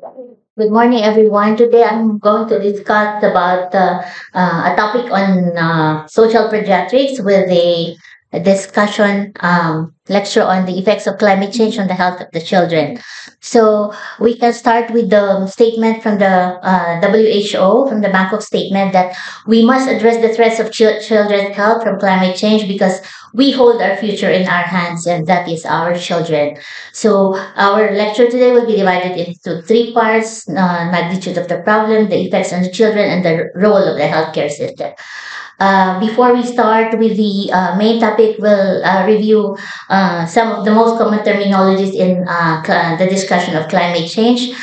Good morning, everyone. Today I'm going to discuss about uh, uh, a topic on uh, social pediatrics with a, a discussion um, lecture on the effects of climate change on the health of the children. So we can start with the statement from the uh, WHO, from the Bangkok statement that we must address the threats of chil- children's health from climate change because we hold our future in our hands and that is our children. So our lecture today will be divided into three parts, uh, magnitude of the problem, the effects on the children, and the role of the healthcare system. Uh, before we start with the uh, main topic, we'll uh, review uh, some of the most common terminologies in uh, the discussion of climate change.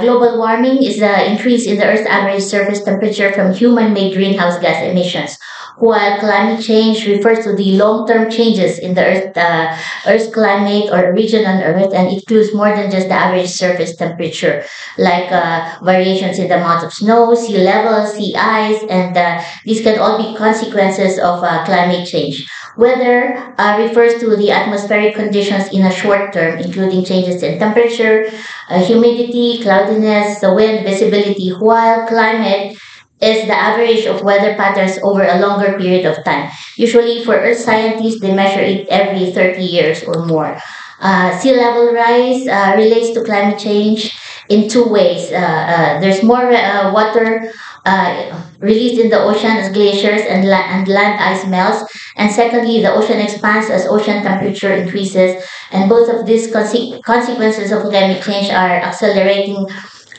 Global warming is the increase in the Earth's average surface temperature from human-made greenhouse gas emissions, while climate change refers to the long-term changes in the Earth, uh, Earth's climate or region on Earth and includes more than just the average surface temperature, like uh, variations in the amount of snow, sea level, sea ice, and uh, these can all be consequences of uh, climate change. Weather uh, refers to the atmospheric conditions in a short term, including changes in temperature, uh, humidity, cloudiness, the wind, visibility, while climate is the average of weather patterns over a longer period of time. Usually, for Earth scientists, they measure it every 30 years or more. Uh, sea level rise uh, relates to climate change in two ways. Uh, uh, there's more uh, water uh, released in the ocean as glaciers and, la- and land ice melts. And secondly, the ocean expands as ocean temperature increases. And both of these conse- consequences of climate change are accelerating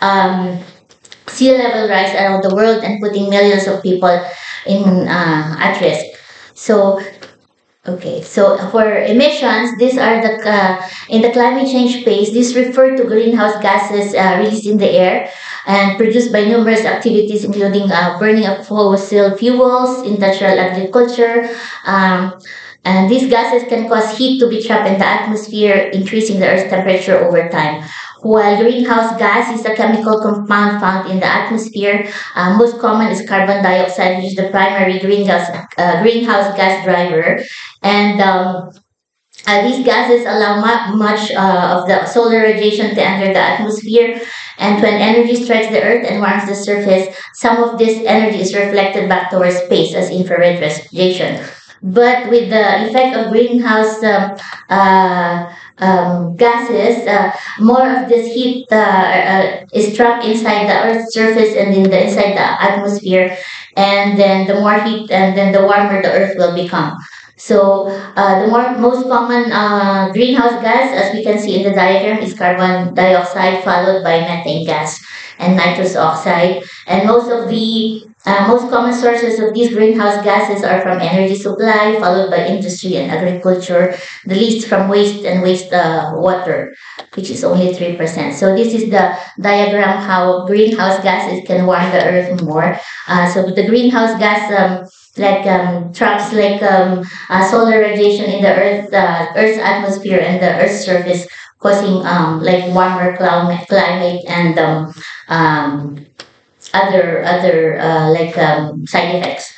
um, sea level rise around the world and putting millions of people in uh, at risk. So Okay, so for emissions, these are the uh, in the climate change space. These refer to greenhouse gases uh, released in the air and produced by numerous activities, including uh, burning of fossil fuels, industrial agriculture, um, and these gases can cause heat to be trapped in the atmosphere, increasing the Earth's temperature over time. While greenhouse gas is a chemical compound found in the atmosphere, uh, most common is carbon dioxide, which is the primary greenhouse uh, greenhouse gas driver, and um, uh, these gases allow mu- much uh, of the solar radiation to enter the atmosphere, and when energy strikes the Earth and warms the surface, some of this energy is reflected back towards space as infrared radiation. But with the effect of greenhouse um, uh, um, gases, uh, more of this heat uh, uh, is trapped inside the Earth's surface and in the inside the atmosphere, and then the more heat and then the warmer the Earth will become. So uh, the more most common uh, greenhouse gas, as we can see in the diagram, is carbon dioxide, followed by methane gas and nitrous oxide. And most of the uh, most common sources of these greenhouse gases are from energy supply, followed by industry and agriculture. The least from waste and waste uh, water, which is only three percent. So this is the diagram how greenhouse gases can warm the earth more. Uh, so the greenhouse gas. Um, like um, traps like um, uh, solar radiation in the earth uh, earth's atmosphere and the earth's surface causing um, like warmer climate, climate and um, um, other other uh, like um, side effects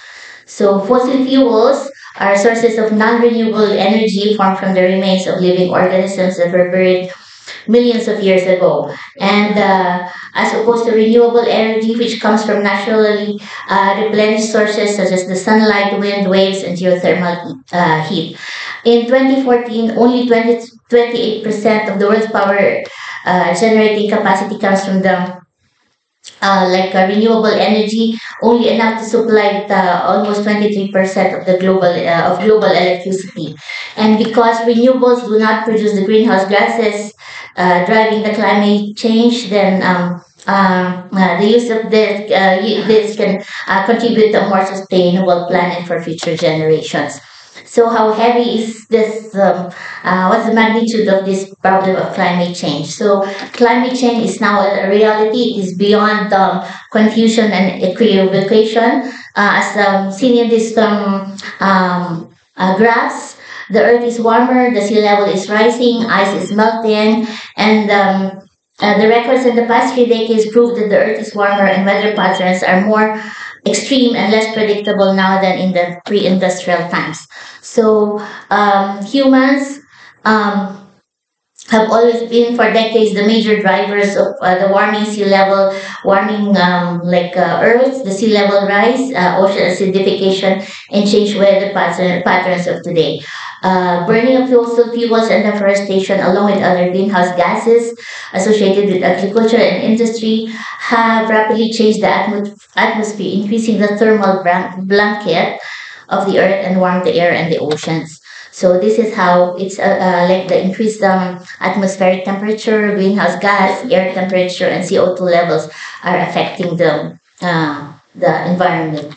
so fossil fuels are sources of non-renewable energy formed from the remains of living organisms that were buried millions of years ago. And uh, as opposed to renewable energy, which comes from naturally uh, replenished sources such as the sunlight, wind, waves, and geothermal uh, heat. In 2014, only 20, 28% of the world's power uh, generating capacity comes from the uh, like uh, renewable energy, only enough to supply with, uh, almost 23% of the global uh, of global electricity. And because renewables do not produce the greenhouse gases driving the climate change, then um, um, uh, the use of this, uh, this can uh, contribute to a more sustainable planet for future generations. So, how heavy is this? Um, uh, what's the magnitude of this problem of climate change? So, climate change is now a reality. It is beyond um, confusion and equivocation. Uh, as um, seen in this um, um, uh, graphs, the Earth is warmer, the sea level is rising, ice is melting, and um, uh, the records in the past three decades prove that the Earth is warmer and weather patterns are more extreme and less predictable now than in the pre-industrial times. So um, humans um, have always been for decades the major drivers of uh, the warming sea level, warming um, like uh, Earth, the sea level rise, uh, ocean acidification, and change weather pattern, patterns of today. Uh, burning of fossil fuels and deforestation, along with other greenhouse gases associated with agriculture and industry, have rapidly changed the atmos- atmosphere, increasing the thermal blanket of the earth and warm the air and the oceans. So this is how it's uh, uh, like the increased um, atmospheric temperature, greenhouse gas, air temperature, and CO2 levels are affecting the uh, the environment.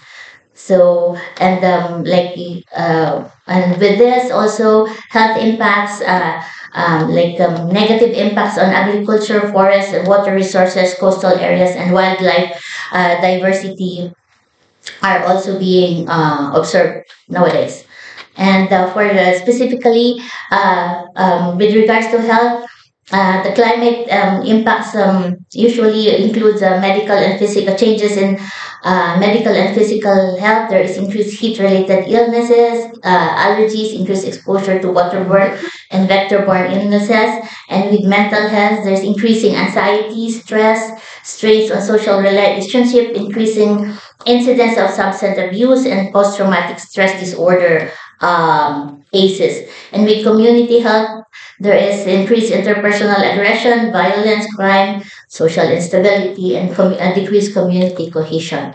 So and um, like uh, and with this also health impacts. Uh, um, like um, negative impacts on agriculture, forests, and water resources, coastal areas, and wildlife uh, diversity are also being uh, observed nowadays. And uh, for uh, specifically uh, um, with regards to health, uh, the climate um, impacts um, usually includes uh, medical and physical changes in uh, medical and physical health. There is increased heat-related illnesses, uh, allergies, increased exposure to waterborne and vector-borne illnesses, and with mental health, there's increasing anxiety, stress, strains on social relationship, increasing incidence of substance abuse and post-traumatic stress disorder um, cases. And with community health, there is increased interpersonal aggression, violence, crime, social instability, and, com- and decreased community cohesion.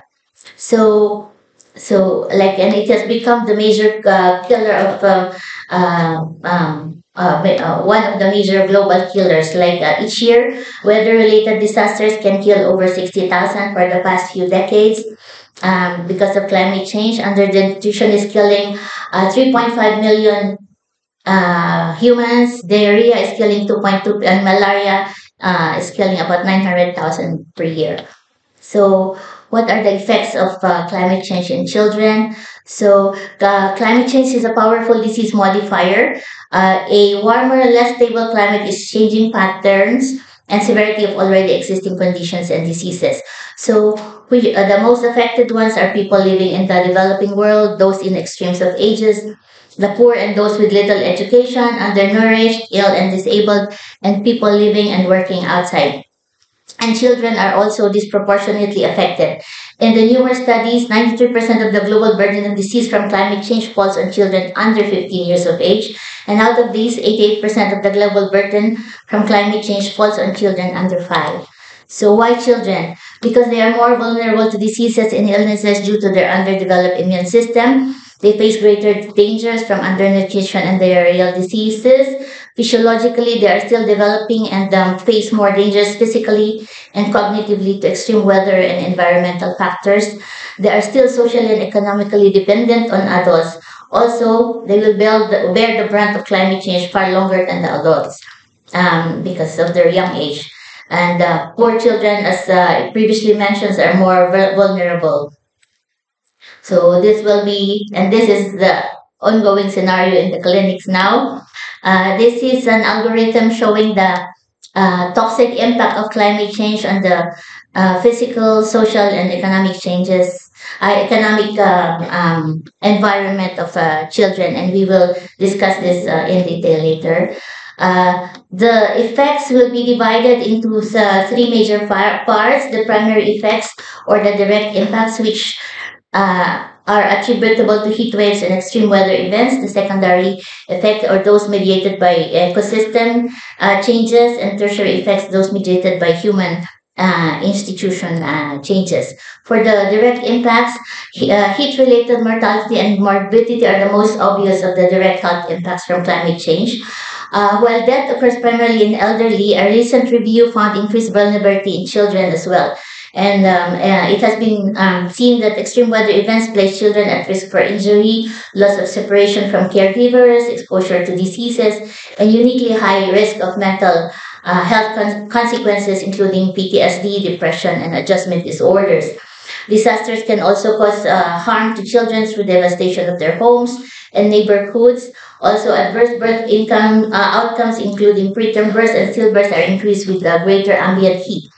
So, so like, and it has become the major uh, killer of uh, uh, um, uh, uh, one of the major global killers. Like uh, each year, weather-related disasters can kill over 60,000 for the past few decades um, because of climate change. Undernutrition is killing uh, 3.5 million uh, humans. Diarrhea is killing 2.2, and malaria uh, is killing about 900,000 per year. So, what are the effects of uh, climate change in children? So, uh, climate change is a powerful disease modifier. Uh, a warmer, less stable climate is changing patterns and severity of already existing conditions and diseases. So, we, uh, the most affected ones are people living in the developing world, those in extremes of ages, the poor and those with little education, undernourished, ill and disabled, and people living and working outside. And children are also disproportionately affected. In the newer studies, 93% of the global burden of disease from climate change falls on children under 15 years of age. And out of these, 88% of the global burden from climate change falls on children under 5. So why children? Because they are more vulnerable to diseases and illnesses due to their underdeveloped immune system. They face greater dangers from undernutrition and diarrheal diseases. Physiologically, they are still developing and um, face more dangers physically and cognitively to extreme weather and environmental factors. They are still socially and economically dependent on adults. Also, they will the, bear the brunt of climate change far longer than the adults um, because of their young age. And uh, poor children, as uh, previously mentioned, are more vulnerable. So this will be, and this is the ongoing scenario in the clinics now. Uh, this is an algorithm showing the uh, toxic impact of climate change on the uh, physical, social, and economic changes, uh, economic um, um, environment of uh, children, and we will discuss this uh, in detail later. Uh, the effects will be divided into uh, three major par- parts the primary effects or the direct impacts, which uh, are attributable to heat waves and extreme weather events. The secondary effect or those mediated by ecosystem uh, changes, and tertiary effects, those mediated by human uh, institution uh, changes. For the direct impacts, uh, heat-related mortality and morbidity are the most obvious of the direct health impacts from climate change. Uh, while death occurs primarily in elderly, a recent review found increased vulnerability in children as well. And um, uh, it has been um, seen that extreme weather events place children at risk for injury, loss of separation from caregivers, exposure to diseases, and uniquely high risk of mental uh, health con- consequences, including PTSD, depression, and adjustment disorders. Disasters can also cause uh, harm to children through devastation of their homes and neighborhoods. Also, adverse birth income uh, outcomes, including preterm births and stillbirths, are increased with uh, greater ambient heat.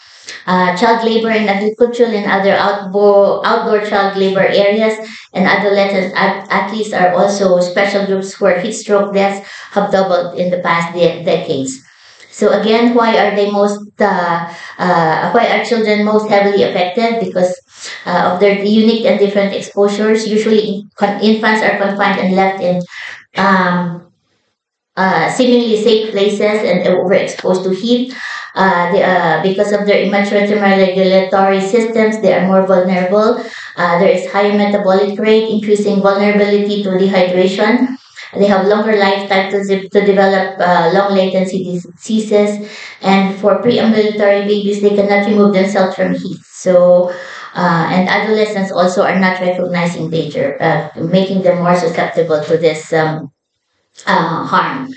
Uh, child labor in agricultural and other outdoor, outdoor child labor areas and adolescent at- athletes are also special groups where heat stroke deaths have doubled in the past de- decades. So again, why are they most uh, uh, why are children most heavily affected? Because uh, of their unique and different exposures. Usually, infants are confined and left in um, uh, seemingly safe places and overexposed to heat. Uh, they, uh, because of their immature thermoregulatory systems, they are more vulnerable. Uh, there is higher metabolic rate, increasing vulnerability to dehydration. They have longer lifetime to, to develop uh, long latency diseases. And for pre-ambulatory babies, they cannot remove themselves from heat. So, uh, and adolescents also are not recognizing danger, uh, making them more susceptible to this um, uh, harm.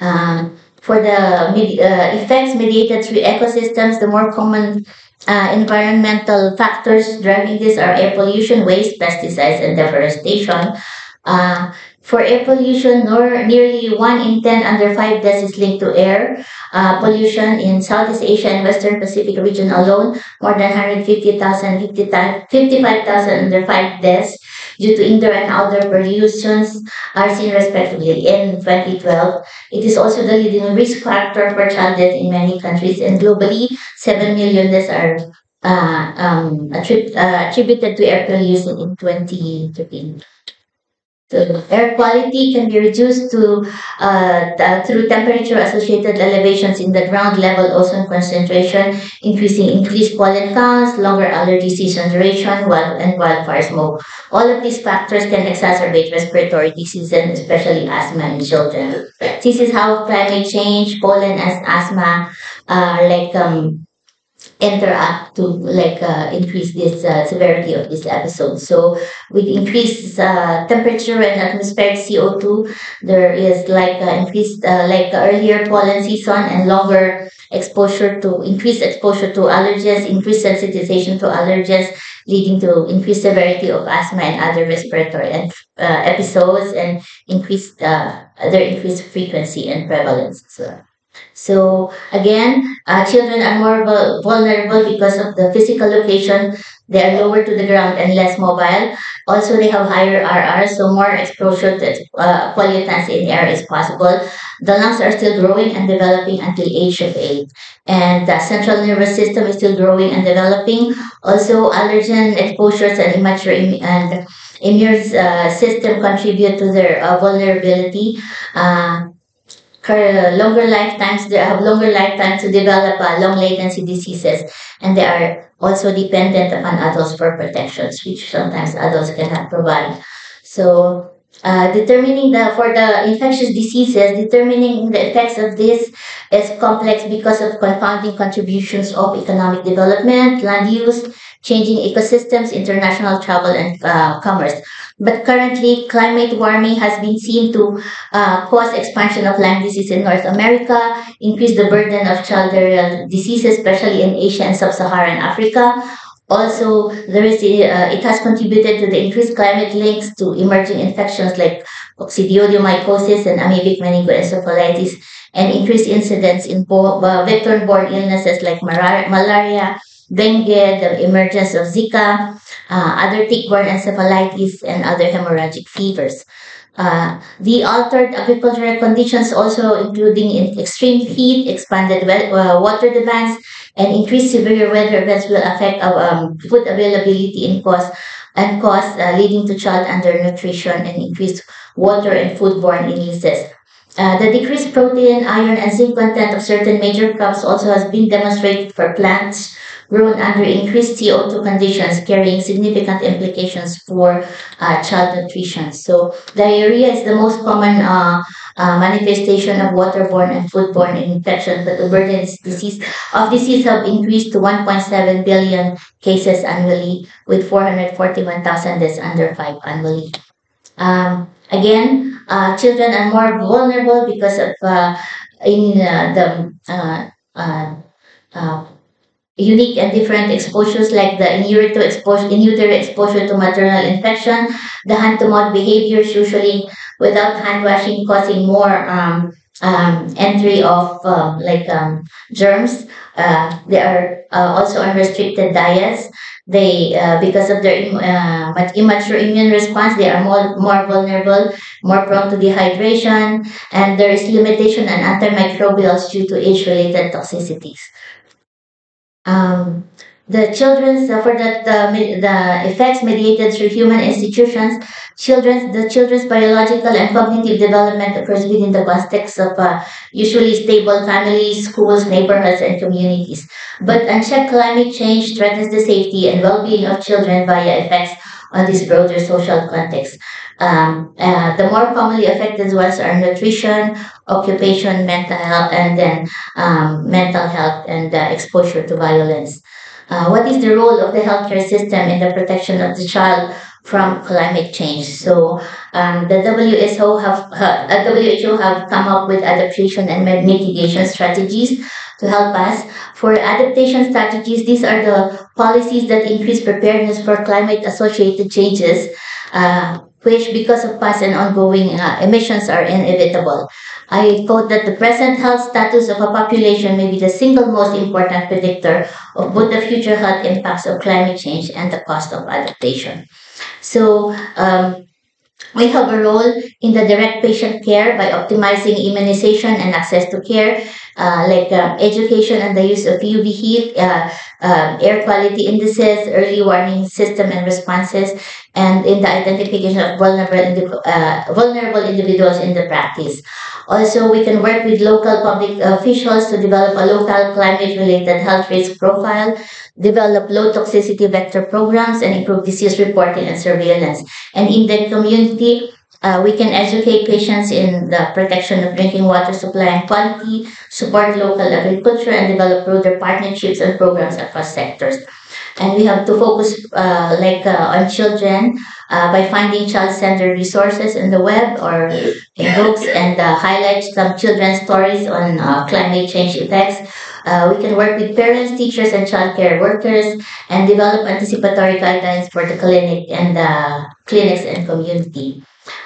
Um, for the med- uh, effects mediated through ecosystems, the more common uh, environmental factors driving this are air pollution, waste, pesticides, and deforestation. Uh, for air pollution, nor, nearly 1 in 10 under 5 deaths is linked to air uh, pollution in Southeast Asia and Western Pacific region alone. More than 150,000, 55,000 under 5 deaths due to indoor and outdoor pollutions are seen respectively in 2012. It is also the leading risk factor for child death in many countries and globally, 7 million deaths are uh, um, attrib- uh, attributed to air pollution in 2013. The air quality can be reduced to uh, through temperature-associated elevations in the ground level ozone concentration, increasing increased pollen counts, longer allergy season duration, wild, and wildfire smoke. All of these factors can exacerbate respiratory diseases, especially asthma in children. This is how climate change, pollen, and asthma are like um, interact to like uh, increase this uh, severity of this episode. So with increased uh, temperature and atmospheric CO2, there is like uh, increased uh, like earlier pollen season and longer exposure to increased exposure to allergens, increased sensitization to allergens, leading to increased severity of asthma and other respiratory and, uh, episodes and increased other increased frequency and prevalence as well. So again, uh, children are more vulnerable because of the physical location. They are lower to the ground and less mobile. Also, they have higher RR, so more exposure to uh, pollutants in the air is possible. The lungs are still growing and developing until age of eight. And the central nervous system is still growing and developing. Also, allergen exposures and immature Im- and immune uh, system contribute to their uh, vulnerability. Longer lifetimes, they have longer lifetimes to develop uh, long latency diseases, and they are also dependent upon adults for protections, which sometimes adults cannot provide. So, uh, determining the for the infectious diseases, determining the effects of this is complex because of confounding contributions of economic development, land use, changing ecosystems, international travel, and uh, commerce. But currently, climate warming has been seen to uh, cause expansion of Lyme disease in North America, increase the burden of childhood diseases, especially in Asia and Sub-Saharan Africa. Also, there is uh, it has contributed to the increased climate links to emerging infections like coccidioidomycosis and amoebic meningoencephalitis, and increased incidence in bo- uh, vector-borne illnesses like malaria, dengue, the emergence of Zika, uh, other tick-borne encephalitis, and other hemorrhagic fevers. Uh, the altered agricultural conditions also including in extreme heat, expanded we- uh, water demands, and increased severe weather events will affect um, food availability and cost and cost uh, leading to child undernutrition and increased water and foodborne illnesses. Uh, the decreased protein, iron, and zinc content of certain major crops also has been demonstrated for plants grown under increased CO2 conditions, carrying significant implications for uh, child nutrition. So, diarrhea is the most common uh, uh, manifestation of waterborne and foodborne infections, but the burden disease of disease have increased to 1.7 billion cases annually, with 441,000 deaths under 5 annually. Um, again, uh, children are more vulnerable because of uh, in uh, the uh, uh, uh, unique and different exposures like the in utero exposure, in utero exposure to maternal infection, the hand-to-mouth behaviors usually without hand washing causing more um, um, entry of um, like um, germs. Uh, they are uh, also unrestricted diets. they uh, because of their uh, immature immune response they are more more vulnerable more prone to dehydration and there is limitation on antimicrobials due to age related toxicities um, the children suffer the, the, the effects mediated through human institutions. Children's, the children's biological and cognitive development occurs within the context of uh, usually stable families, schools, neighborhoods, and communities. But unchecked climate change threatens the safety and well-being of children via effects on this broader social context. Um, uh, the more commonly affected ones are nutrition, occupation, mental health, and then um, mental health and uh, exposure to violence. Uh, what is the role of the healthcare system in the protection of the child from climate change? So um, the WHO have uh, WHO have come up with adaptation and mitigation strategies to help us. For adaptation strategies, these are the policies that increase preparedness for climate associated changes. Uh, which because of past and ongoing uh, emissions are inevitable. I quote that the present health status of a population may be the single most important predictor of both the future health impacts of climate change and the cost of adaptation. So, um, we have a role in the direct patient care by optimizing immunization and access to care, uh, like uh, education and the use of UV heat, uh, um, air quality indices, early warning system and responses, and in the identification of vulnerable, uh, vulnerable individuals in the practice. Also, we can work with local public officials to develop a local climate-related health risk profile, develop low toxicity vector programs, and improve disease reporting and surveillance. And in the community, uh, we can educate patients in the protection of drinking water supply and quality, support local agriculture, and develop broader partnerships and programs across sectors and we have to focus uh, like uh, on children uh, by finding child-centered resources in the web or in books and uh, highlight some children's stories on uh, climate change effects. Uh, we can work with parents, teachers, and childcare workers and develop anticipatory guidelines for the clinic and the clinics and community.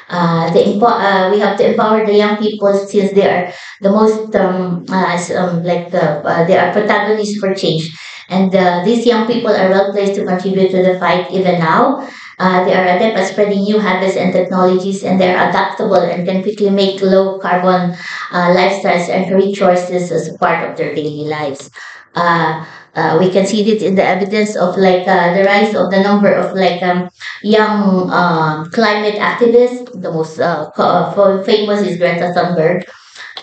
Uh, the uh, we have to empower the young people since they are the most um, uh, um, like the, they are protagonists for change and uh, these young people are well placed to contribute to the fight even now. Uh, they are adept at spreading new habits and technologies, and they are adaptable and can quickly make low carbon uh, lifestyles and career choices as part of their daily lives. Uh, uh, we can see this in the evidence of like uh, the rise of the number of like um, young um, climate activists. The most uh, famous is Greta Thunberg.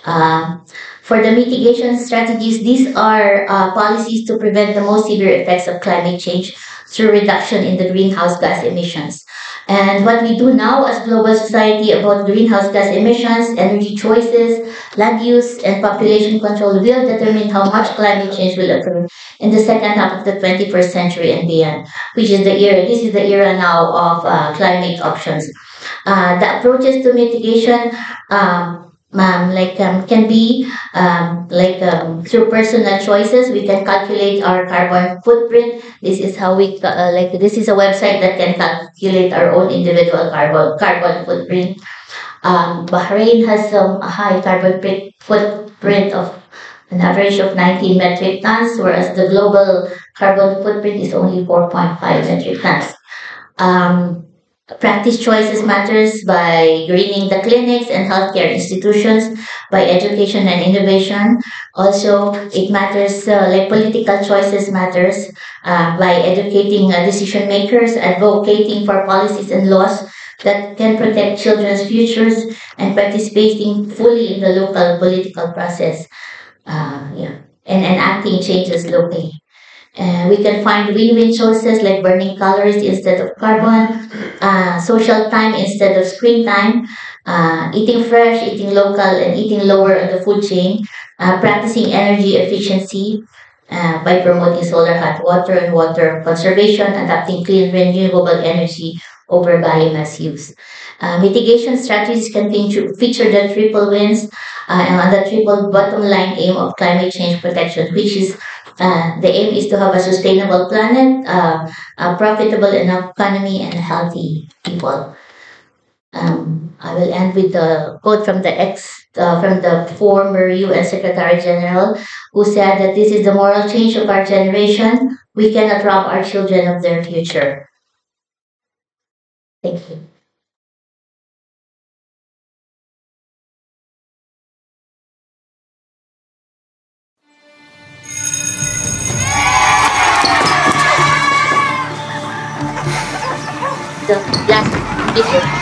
Uh, for the mitigation strategies, these are uh, policies to prevent the most severe effects of climate change through reduction in the greenhouse gas emissions. And what we do now as global society about greenhouse gas emissions, energy choices, land use, and population control will determine how much climate change will occur in the second half of the 21st century and beyond, which is the era, this is the era now of uh, climate options. Uh, the approaches to mitigation um, um, like um, can be um, like um, through personal choices we can calculate our carbon footprint. This is how we uh, like this is a website that can calculate our own individual carbon carbon footprint. Um, bahrain has a high carbon footprint of an average of 19 metric tons whereas the global carbon footprint is only 4.5 metric tons. Um, Practice choices matters by greening the clinics and healthcare institutions, by education and innovation. Also, it matters, uh, like political choices matters uh, by educating uh, decision makers, advocating for policies and laws that can protect children's futures, and participating fully in the local political process. Uh, yeah, and enacting changes locally. Uh, we can find win-win choices like burning calories instead of carbon, uh, social time instead of screen time, uh, eating fresh, eating local, and eating lower on the food chain, uh, practicing energy efficiency uh, by promoting solar hot water and water conservation, adapting clean renewable energy over biomass use. Uh, mitigation strategies can feature the triple wins and the triple bottom line aim of climate change protection, which is uh, the aim is to have a sustainable planet, uh, a profitable enough economy, and healthy people. Um, I will end with the quote from the ex uh, from the former UN Secretary General, who said that this is the moral change of our generation. We cannot rob our children of their future. Thank you. Last video.